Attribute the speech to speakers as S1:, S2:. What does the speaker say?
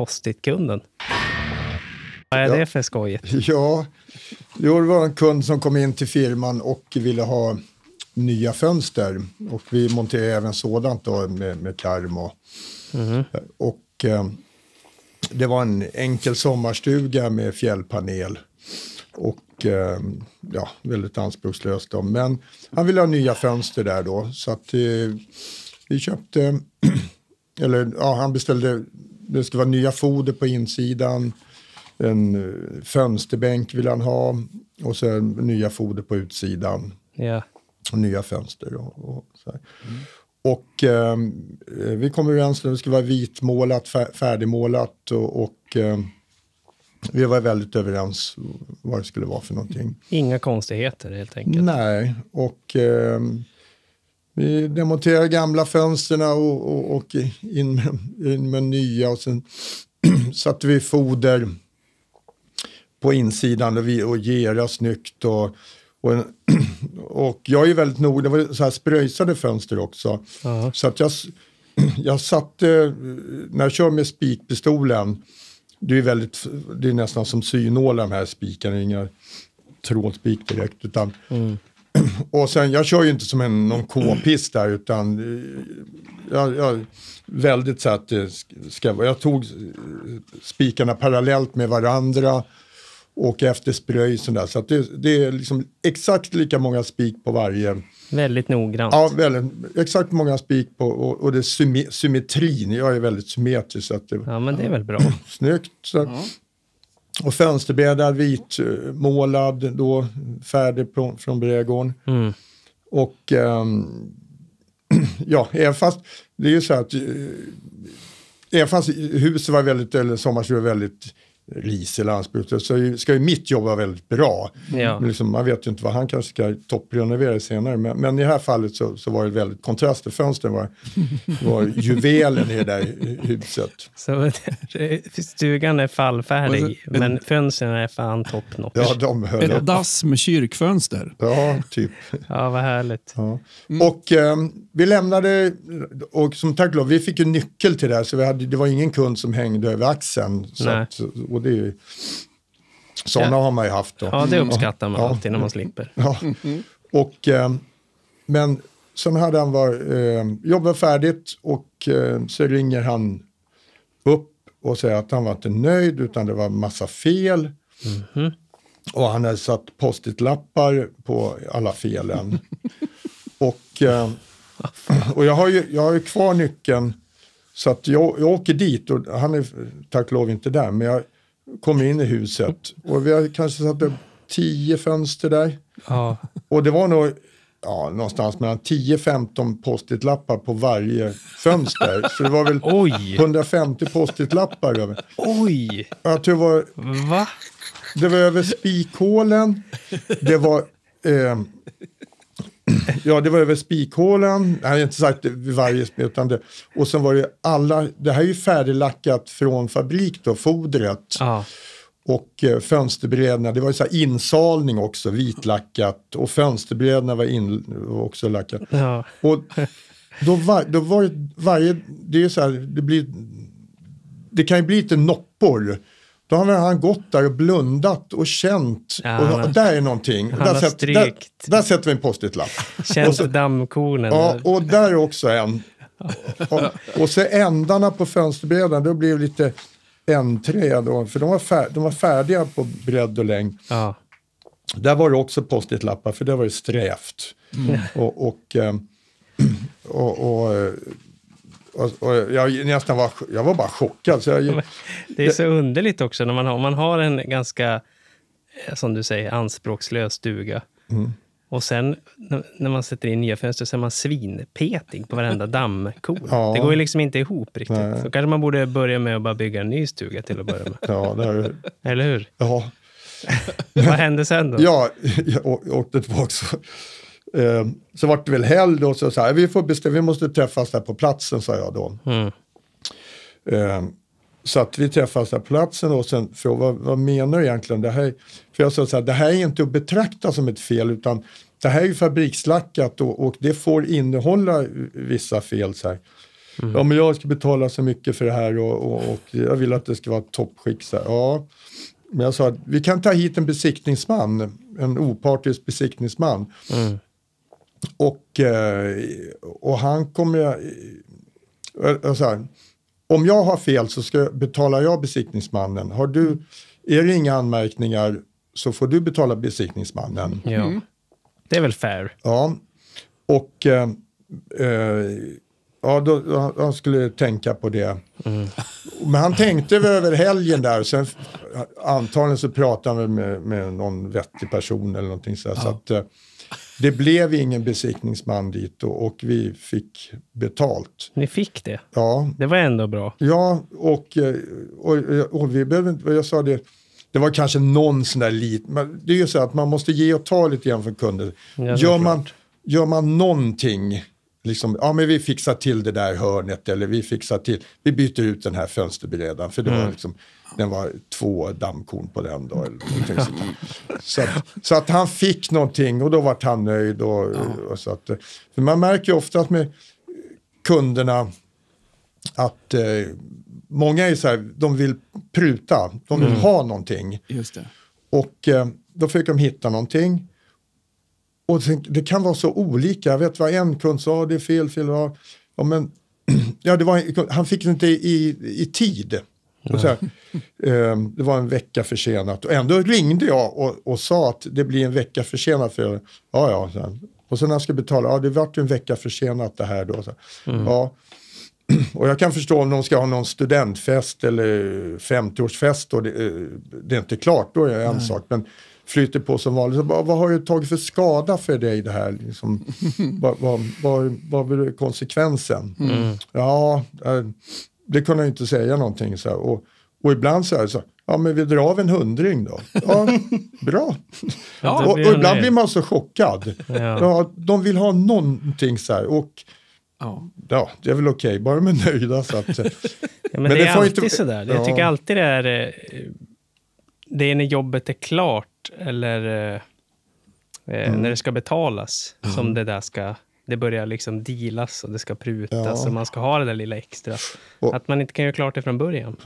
S1: Post-it-kunden. Vad är
S2: Ja.
S1: det för skojigt?
S2: Ja, jo, det var en kund som kom in till firman och ville ha nya fönster. Och vi monterar även sådant då med, med karm och, och eh, det var en enkel sommarstuga med fjällpanel. Och eh, ja, väldigt anspråkslöst då. Men han ville ha nya fönster där då. Så att eh, vi köpte, eller ja, han beställde, det skulle vara nya foder på insidan. En eh, fönsterbänk vill han ha och sen nya foder på utsidan
S1: Ja.
S2: och nya fönster. Och, och, så här. och eh, vi kom överens om att det skulle vara vitmålat, fär, färdigmålat och, och eh, vi var väldigt överens vad det skulle vara för någonting.
S1: Inga konstigheter helt enkelt.
S2: Nej, och eh, vi demonterade gamla fönsterna och, och, och in, med, in med nya och sen satte vi foder på insidan och, vi, och gera snyggt och, och, en, och jag är väldigt noga, det var så här spröjsade fönster också.
S1: Ja.
S2: Så att jag, jag satte, när jag kör med spikpistolen, det är, väldigt, det är nästan som synålar de här spikarna, inga trådspik direkt. Utan, och sen, jag kör ju inte som en, någon k-pist där utan eh, jag, jag, väldigt så att det sk- ska vara, jag tog eh, spikarna parallellt med varandra och efter spröjsen där. Så att det, det är liksom exakt lika många spik på varje
S1: Väldigt noggrant.
S2: Ja, väldigt, exakt många spik på och, och det är symmetrin. Jag är väldigt symmetrisk så att det
S1: Ja, men det är väl bra.
S2: snyggt. Så. Och fönsterbräda vitmålad då, färdig från, från brädgården.
S1: Mm.
S2: Och ehm, ja, även fast det är ju så att eh, även fast huset var väldigt, eller sommarstugan var väldigt risig eller anspråkslös så ska ju mitt jobb vara väldigt bra.
S1: Ja.
S2: Men liksom, man vet ju inte vad han kanske ska topprenovera senare. Men, men i det här fallet så, så var det väldigt kontraster. Fönstren var, var juvelen i det där huset.
S1: Så stugan är fallfärdig,
S3: Men-
S1: men fönstren är fan top notch.
S2: Ja, de höll
S3: Ett
S2: upp.
S3: dass med kyrkfönster.
S2: Ja, typ.
S1: Ja, vad härligt.
S2: Ja. Och ehm, vi lämnade, och som tack och lov, vi fick ju nyckel till det här så vi hade, det var ingen kund som hängde över axeln. Så att, och det är ju, sådana
S1: Ja.
S2: har man ju haft då.
S1: Ja, det uppskattar man
S2: Ja.
S1: alltid när man slipper.
S2: Ja. Och, ehm, men sen hade han var, eh, jobbat färdigt och eh, så ringer han upp och säger att han var inte nöjd utan det var massa fel. Och han hade satt post-it-lappar på alla felen. och, eh, och jag har, ju, jag har ju kvar nyckeln så att jag, jag åker dit och han är tack och lov inte där men jag kommer in i huset och vi har kanske satt upp tio fönster där.
S1: Ja,
S2: Och det var nog ja, någonstans mellan 10-15 post-it-lappar på varje fönster. Så det var väl
S1: Oj.
S2: 150 post-it-lappar över.
S1: oj!
S2: Tror det var,
S1: Va?
S2: det var över spikhålen. Det var... Eh, ja, det var över spikhålen. Jag har inte sagt varje spel. Utan det, och sen var det alla... Det här är ju färdiglackat från fabrik då, fodret.
S1: Ja,
S2: Och eh, fönsterbrädorna, det var ju så insalning också, vitlackat. Och fönsterbrädorna var, in, var också lackat.
S1: ja.
S2: Och då var, då var det varje, det är så här, det blir, det kan ju bli lite noppor. Då har han gått där och blundat och känt.
S1: Ja,
S2: och, där är någonting.
S1: han
S2: Där,
S1: har
S2: sätter, där, där sätter vi en post-it-lapp.
S1: Känt
S2: så-
S1: dammkornen.
S2: Ja, och där är också en. Och, och så ändarna på fönsterbrädan, då blev lite N3 då, för de var, fär, de var färdiga på bredd och längd.
S1: Ja.
S2: Där var det också post-it-lappar för där var det strävt.
S1: Mm.
S2: Och, och, ehm, och, och, eh, och, och jag nästan var, jag var bara chockad. Så jag,
S1: Det är så underligt också när man har, man har en ganska, eh, som du säger, anspråkslös stuga.
S2: Mm.
S1: Och sen när man sätter in nya fönster så är man svinpetig på varenda dammkorn.
S2: Ja.
S1: Det går ju liksom inte ihop riktigt.
S2: Nej.
S1: Så kanske man borde börja med att bara bygga en ny stuga till att börja med.
S2: ja, där,
S1: Eller hur?
S2: ja,
S1: Vad hände sen då?
S2: ja, jag åkte tillbaka. Så, eh, så vart det väl helg då, så sa vi, får bestämma, vi måste träffas där på platsen, sa jag då.
S1: Mm.
S2: Eh, så att vi träffas där på platsen och sen frågade vad, vad menar du egentligen? Det här, för jag sa så här, det här är inte att betrakta som ett fel utan det här är ju fabrikslackat och, och det får innehålla vissa fel. Så här. Ja, men jag ska betala så mycket för det här och, och, och jag vill att det ska vara toppskick. Så här. Ja, men jag sa att vi kan ta hit en besiktningsman, en opartisk besiktningsman.
S1: Mm.
S2: Och, eh, och han kommer... jag- jag sa, om jag har fel så ska, betalar jag besiktningsmannen. Har du, är det inga anmärkningar så får du betala besiktningsmannen.
S1: Ja. Det är väl fair?
S2: Ja, och eh, eh, ja, då, då, han skulle tänka på det. Men han tänkte väl över helgen där. Sen, antagligen så pratade han med, med någon vettig person eller någonting så, här, så att eh, det blev ingen besiktningsman dit och, och vi fick betalt.
S1: Ni fick det.
S2: Ja,
S1: Det var ändå bra.
S2: Ja, och, och, och vi behöver inte, jag sa det, det var kanske någon sån där lit, men det är ju så att man måste ge och ta lite grann för kunder.
S1: Ja,
S2: gör, man, gör man någonting, liksom, ja men vi fixar till det där hörnet eller vi fixar till, vi byter ut den här fönsterberedaren för det
S1: Mm.
S2: var liksom, den var två dammkorn på den då. Eller så, att, så att han fick någonting och då var han nöjd. Och, och så att, för man märker ju ofta att med kunderna att eh, många är så här, de vill pruta, de vill ha någonting.
S3: Just det.
S2: Och eh, då fick de hitta någonting. Och det kan vara så olika. Jag vet vad en kund sa, det är fel, fel. Ja, men, ja, det var, han fick det inte i, i tid. Och så här, eh, det var en vecka försenat. Och ändå ringde jag och, och sa att det blir en vecka försenat. För, ja, ja. Och sen när jag ska betala, ja det vart en vecka försenat det här då. Så, här. Ja, och jag kan förstå om de ska ha någon studentfest eller 50-årsfest och det, eh, det är inte klart, då är det en sak. Men flyter på som vanligt, så bara, vad har du tagit för skada för dig det här? Liksom, vad, vad, vad, vad blir konsekvensen? Ja, eh, det kunde jag inte säga någonting. Så. Och, och ibland så här, så, ja men vi drar av en hundring då. Ja, bra.
S1: Ja,
S2: och, och ibland blir man så chockad.
S1: Ja.
S2: Ja, de vill ha någonting så här. Och
S3: Ja.
S2: Ja, det är väl okej, bara de är nöjda. Så att,
S1: Ja, men,
S2: Men
S1: det,
S2: det
S1: är
S2: får
S1: alltid
S2: inte-
S1: sådär.
S2: Ja.
S1: Jag tycker alltid det är... eh, Det är när jobbet är klart eller eh, eh,
S2: Mm.
S1: när det ska betalas som det där ska... Det börjar liksom dealas och det ska prutas
S2: Ja.
S1: och man ska ha det där lilla extra.
S2: Och-
S1: Att man inte kan göra klart det från början.